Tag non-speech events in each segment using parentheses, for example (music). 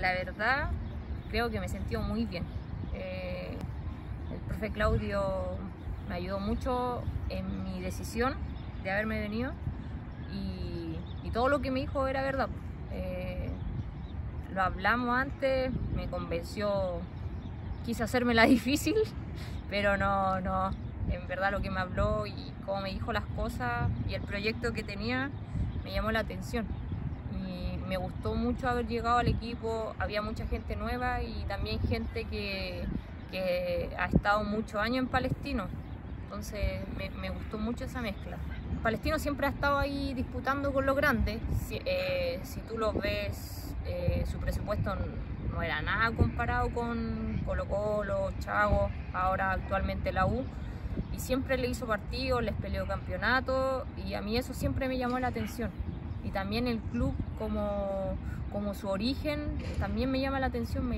la verdad, creo que me sentido muy bien. Eh, el profe Claudio me ayudó mucho en mi decisión de haberme venido y, y todo lo que me dijo era verdad. Eh, lo hablamos antes, me convenció, quise hacerme la (laughs) difícil, pero no, no, en verdad lo que me habló y cómo me dijo las cosas y el proyecto que tenía me llamó la atención me gustó mucho haber llegado al equipo, había mucha gente nueva y también gente que, ha estado muchos años en Palestino, entonces me, gustó mucho esa mezcla. Palestino siempre ha estado ahí disputando con los grandes, si, eh, tú lo ves, eh, su presupuesto no era nada comparado con Colo Colo, Chago, ahora actualmente la U, y siempre le hizo partido, les peleó campeonato y a mí eso siempre me llamó la atención y también el club como, como su origen también me llama la atención,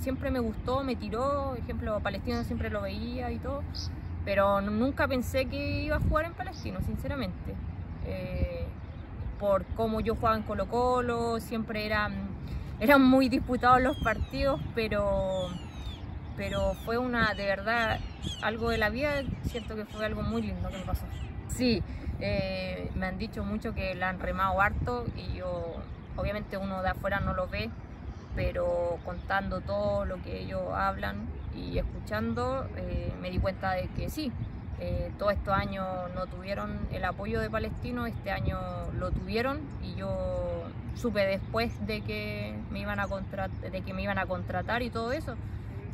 siempre me gustó, me tiró, ejemplo, Palestino siempre lo veía y todo, pero nunca pensé que iba a jugar en Palestino, sinceramente. Eh, por cómo yo jugaba en Colo Colo, siempre eran, eran muy disputados los partidos, pero, pero fue una, de verdad, algo de la vida, siento que fue algo muy lindo que me pasó. Sí, eh, me han dicho mucho que la han remado harto y yo, obviamente uno de afuera no lo ve, pero contando todo lo que ellos hablan y escuchando, eh, me di cuenta de que sí, eh, todos estos años no tuvieron el apoyo de Palestino, este año lo tuvieron y yo supe después de que me iban a, de que me iban a contratar y todo eso.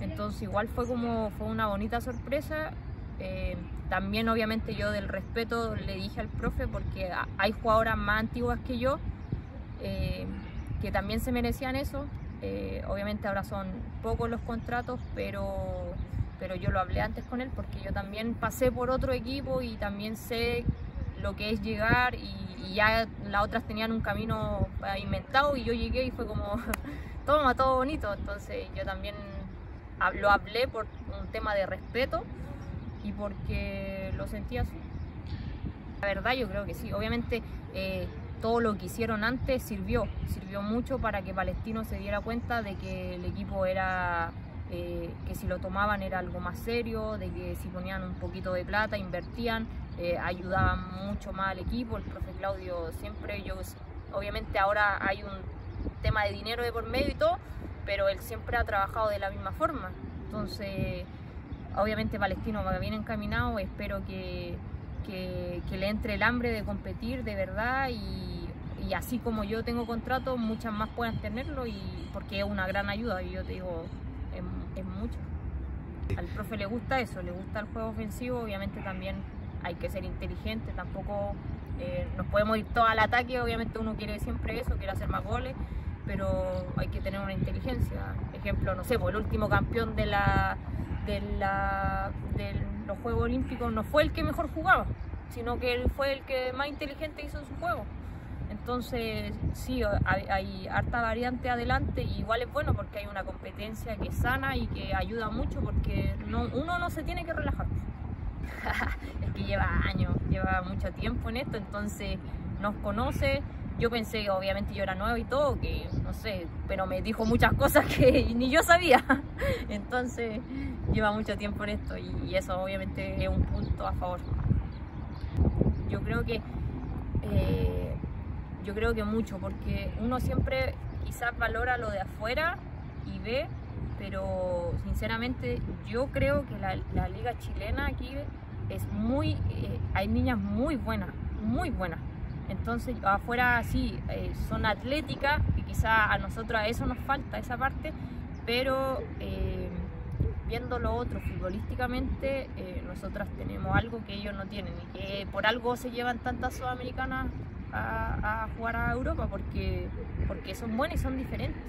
Entonces igual fue como fue una bonita sorpresa eh, también obviamente yo del respeto le dije al profe porque hay jugadoras más antiguas que yo eh, que también se merecían eso. Eh, obviamente ahora son pocos los contratos, pero, pero yo lo hablé antes con él porque yo también pasé por otro equipo y también sé lo que es llegar y, ya las otras tenían un camino inventado y yo llegué y fue como (laughs) toma, todo bonito. Entonces yo también lo hablé por un tema de respeto y porque lo sentía así. La verdad yo creo que sí, obviamente eh, todo lo que hicieron antes sirvió, sirvió mucho para que Palestino se diera cuenta de que el equipo era, eh, que si lo tomaban era algo más serio, de que si ponían un poquito de plata, invertían, eh, ayudaban mucho más al equipo, el profe Claudio siempre, yo obviamente ahora hay un tema de dinero de por medio y todo, pero él siempre ha trabajado de la misma forma, entonces obviamente Palestino va bien encaminado, espero que, le entre el hambre de competir de verdad y, así como yo tengo contrato, muchas más puedan tenerlo y porque es una gran ayuda y yo te digo, es, mucho. Al profe le gusta eso, le gusta el juego ofensivo, obviamente también hay que ser inteligente, tampoco eh, nos podemos ir todo al ataque, obviamente uno quiere siempre eso, quiere hacer más goles, pero hay que tener una inteligencia. Ejemplo, no sé, pues el último campeón de la de, la, de los Juegos Olímpicos no fue el que mejor jugaba, sino que él fue el que más inteligente hizo su juego. Entonces, sí, hay, harta variante adelante y igual es bueno porque hay una competencia que sana y que ayuda mucho porque no, uno no se tiene que relajar. (laughs) es que lleva años, lleva mucho tiempo en esto, entonces nos conoce, yo pensé, obviamente yo era nuevo y todo, que no sé, pero me dijo muchas (laughs) cosas que ni yo sabía. (laughs) Entonces, lleva mucho tiempo en esto y, eso obviamente es un punto a favor. Yo creo que, eh, yo creo que mucho, porque uno siempre quizás valora lo de afuera y ve, pero sinceramente yo creo que la, liga chilena aquí es muy, eh, hay niñas muy buenas, muy buenas entonces afuera sí, eh, son atléticas y quizá a nosotros a eso nos falta, esa parte, pero eh, viendo lo otro futbolísticamente, eh, nosotras tenemos algo que ellos no tienen y que por algo se llevan tantas sudamericanas a, jugar a Europa, porque, porque son buenas y son diferentes.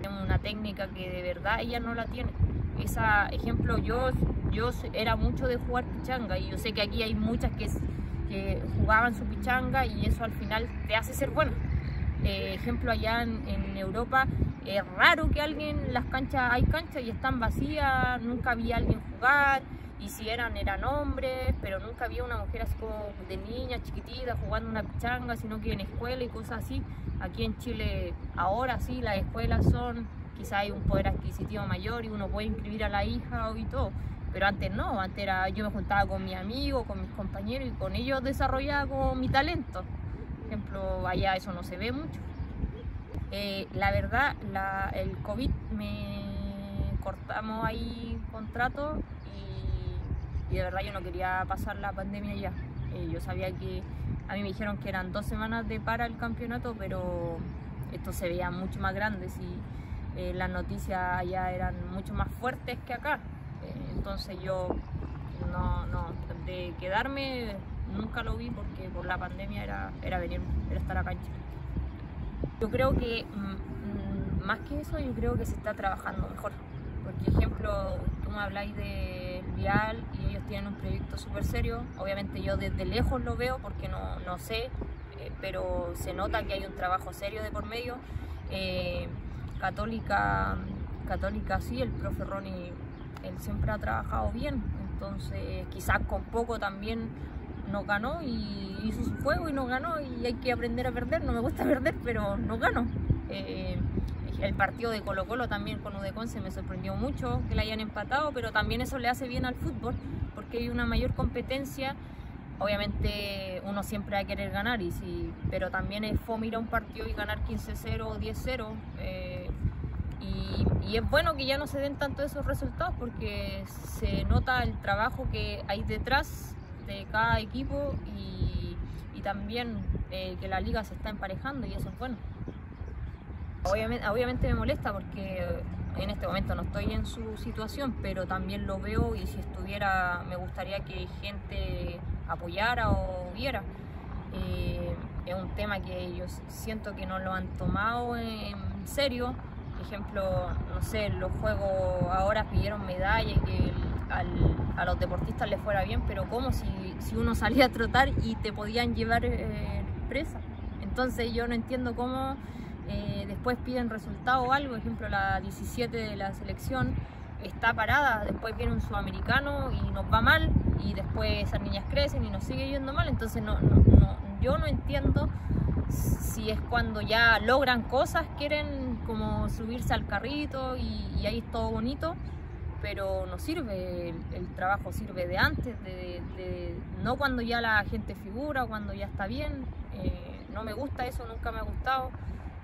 Tienen una técnica que de verdad ellas no la tienen. Esa ejemplo, yo, yo era mucho de jugar pichanga y yo sé que aquí hay muchas que que jugaban su pichanga y eso al final te hace ser bueno. Eh, ejemplo, allá en, Europa es raro que alguien, las canchas, hay canchas y están vacías, nunca había alguien jugar y si eran, eran hombres, pero nunca había una mujer así como de niña, chiquitita, jugando una pichanga, sino que en escuela y cosas así. Aquí en Chile ahora sí, las escuelas son quizá hay un poder adquisitivo mayor y uno puede inscribir a la hija y todo. Pero antes no, antes era, yo me juntaba con mis amigos, con mis compañeros y con ellos desarrollaba como mi talento. Por ejemplo, allá eso no se ve mucho. Eh, la verdad, el COVID me cortamos ahí contrato y, de verdad yo no quería pasar la pandemia ya. Eh, yo sabía que a mí me dijeron que eran dos semanas de para el campeonato, pero esto se veía mucho más grande y eh, las noticias allá eran mucho más fuertes que acá. Entonces yo no, no, de quedarme nunca lo vi porque por la pandemia era, era venir, era estar acá en Chile. Yo creo que mm, mm, más que eso, yo creo que se está trabajando mejor. Por ejemplo, tú me habláis de Vial y ellos tienen un proyecto súper serio. Obviamente yo desde lejos lo veo porque no, no sé, eh, pero se nota que hay un trabajo serio de por medio. Eh, católica, católica sí, el profe Ronnie, él siempre ha trabajado bien, entonces quizás con poco también no ganó y hizo su juego y no ganó y hay que aprender a perder, no me gusta (laughs) perder, pero no ganó. Eh, el partido de Colo Colo también con se me sorprendió mucho que la hayan empatado, pero también eso le hace bien al fútbol porque hay una mayor competencia. Obviamente uno siempre va a querer ganar, y si, pero también es fome ir a un partido y ganar 15-0 o 10-0. Eh, y, es bueno que ya no se den tanto esos resultados porque se nota el trabajo que hay detrás de cada equipo y, y también eh, que la liga se está emparejando y eso es bueno. Obviamente, obviamente me molesta porque en este momento no estoy en su situación, pero también lo veo y si estuviera me gustaría que gente apoyara o viera. Eh, es un tema que yo siento que no lo han tomado en serio. Ejemplo, no sé, los juegos ahora pidieron medalla y que a los deportistas les fuera bien, pero ¿cómo si, si uno (laughs) salía a trotar y te podían llevar eh, presa? Entonces yo no entiendo cómo eh, después piden resultado o algo, por ejemplo la 17 de la selección está parada, después viene un sudamericano y nos va mal y después esas niñas crecen y nos sigue yendo mal, entonces no, no, yo no entiendo si es cuando ya logran cosas, quieren como subirse al carrito y, ahí es todo bonito, pero no sirve, el, trabajo sirve de antes, de, no cuando ya la gente figura, cuando ya está bien, eh, no me gusta eso, nunca me ha gustado.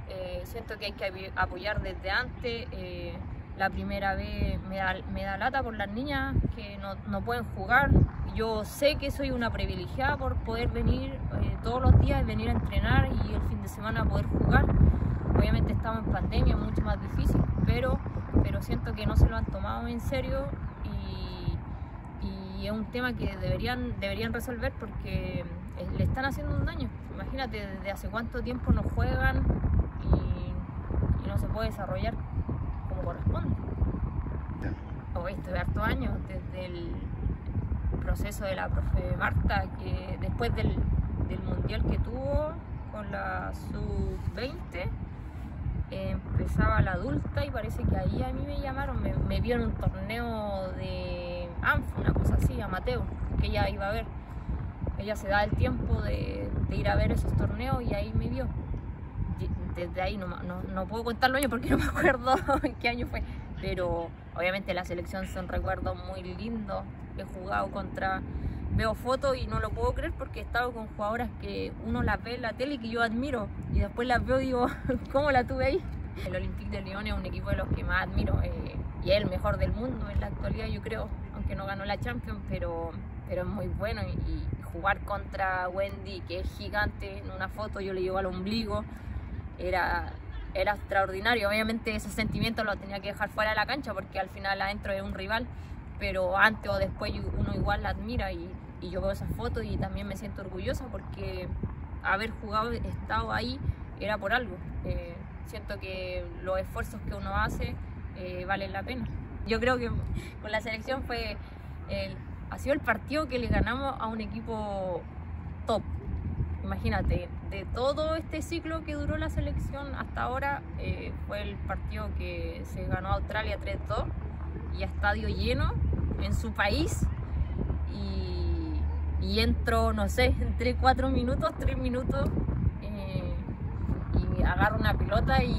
Eh, siento que hay que apoyar desde antes. Eh, la primera vez me da, me da, lata por las niñas que no, no, pueden jugar. Yo sé que soy una privilegiada por poder venir todos los días, venir a entrenar y el fin de semana poder jugar. Obviamente estamos en pandemia, mucho más difícil, pero, pero siento que no se lo han tomado en serio y, y es un tema que deberían, deberían resolver porque le están haciendo un daño. Imagínate desde hace cuánto tiempo no juegan, y, no se puede desarrollar como corresponde. Hoy estoy harto años desde el proceso de la profe Marta, que después del, mundial que tuvo con la sub-20, empezaba la adulta y parece que ahí a mí me llamaron, me, vio en un torneo de ANF, una cosa así, a Mateo, que ella iba a ver. Ella se da el tiempo de, de ir a ver esos torneos y ahí me vio desde ahí no, no, puedo contar los años porque (laughs) no me acuerdo en qué año fue, pero obviamente la selección son recuerdos muy lindos. He jugado contra, veo fotos y no lo puedo creer porque he estado con jugadoras que uno las ve en la tele y que yo admiro y después las veo y digo, (laughs) ¿cómo la tuve ahí? El Olympique de Lyon es un equipo de los que más admiro eh, y es el mejor del mundo en la actualidad yo creo, aunque no ganó la Champions, pero, pero es muy bueno y, jugar contra Wendy que es gigante en una foto yo le llevo al ombligo era, era extraordinario. Obviamente ese sentimiento lo tenía que dejar fuera de la cancha porque al final adentro es un rival, pero antes o después uno igual la admira y, y yo veo esas fotos y también me siento orgullosa porque haber jugado, estado ahí, era por algo. Eh, siento que los esfuerzos que uno hace eh, valen la pena. Yo creo que con la selección fue el, ha sido el partido que le ganamos a un equipo top imagínate, de todo este ciclo que duró la selección hasta ahora, eh, fue el partido que se ganó a Australia 3-2 y a estadio lleno en su país. Y, entro, no sé, (laughs) entre 4 minutos, 3 minutos, eh, y agarro una pelota y,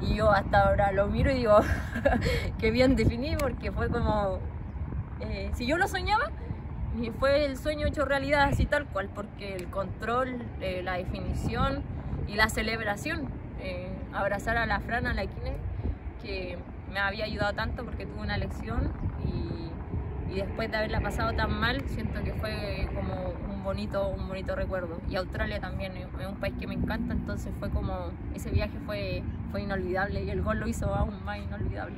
Y yo hasta ahora lo miro y digo, (laughs) qué bien definí, porque fue como, eh, si yo lo soñaba, fue el sueño hecho realidad así tal cual, porque el control, eh, la definición y la celebración, eh, abrazar a la Fran, a la Kine, que me había ayudado tanto porque tuve una lección y, después de haberla pasado tan mal, siento que fue como un bonito, un bonito recuerdo. Y Australia también es un país que me encanta, entonces fue como, ese viaje fue, fue inolvidable y el gol lo hizo aún más inolvidable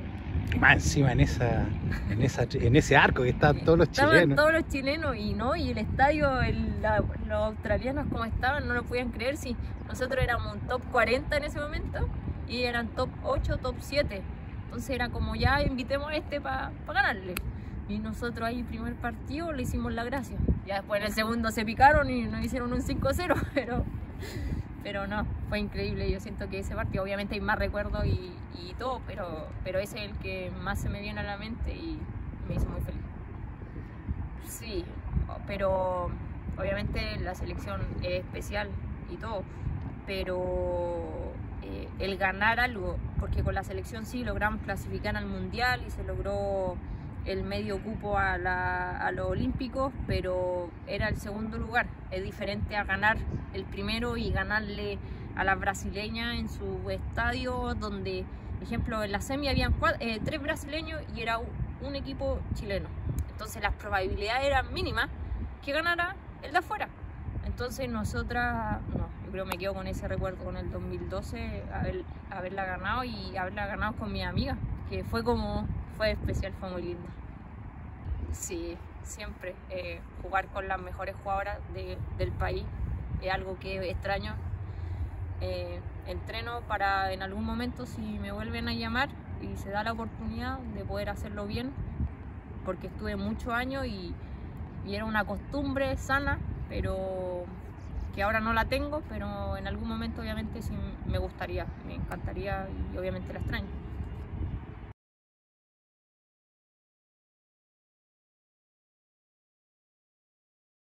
más encima en esa, en esa en ese arco que estaban todos los estaban chilenos. todos los chilenos y no, y el estadio, el, la, los australianos como estaban, no lo podían creer si nosotros éramos un top 40 en ese momento y eran top 8, top 7. Entonces era como ya invitemos a este para pa ganarle. Y nosotros ahí primer partido le hicimos la gracia. Ya después en el segundo se picaron y nos hicieron un 5-0, (laughs) pero pero no, fue increíble. Yo siento que ese partido, obviamente hay más recuerdos y, y, todo, pero, pero ese es el que más se me viene a la mente y me hizo muy feliz. Sí, pero obviamente la selección es especial y todo, pero eh, el ganar algo, porque con la selección sí logramos clasificar al mundial y se logró el medio cupo a, la, a los olímpicos, pero era el segundo lugar. Es diferente a ganar el primero y ganarle a la brasileña en su estadio, donde, por ejemplo, en la semi habían eh, tres brasileños y era un equipo chileno. Entonces las probabilidades eran mínimas que ganara el de afuera. Entonces nosotras, no, yo creo que me quedo con ese recuerdo con el 2012, haber, haberla ganado y haberla ganado con mi amiga, que fue como, fue especial, fue muy lindo. Sí, siempre eh, jugar con las mejores jugadoras de, del país es algo que extraño. Eh, entreno para en algún momento si me vuelven a llamar y se da la oportunidad de poder hacerlo bien, porque estuve muchos años y, y era una costumbre sana, pero que ahora no la tengo, pero en algún momento obviamente sí me gustaría, me encantaría y obviamente la extraño.